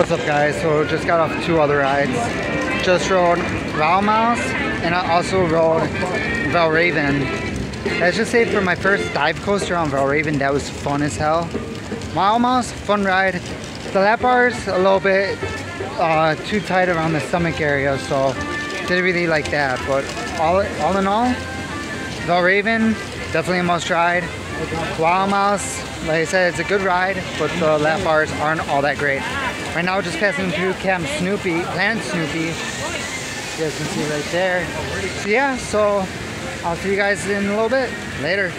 What's up guys? So just got off two other rides. Just rode Valmouse and I also rode Valravn. Let's just say for my first dive coaster on Valravn, that was fun as hell. Valmouse, fun ride. The lap bars a little bit uh, too tight around the stomach area so didn't really like that but all, all in all Valravn, definitely a must ride. Valmouse like I said, it's a good ride, but the lap bars aren't all that great. Right now, just passing through Camp Snoopy, Planet Snoopy. You guys can see right there. So yeah, so I'll see you guys in a little bit. Later.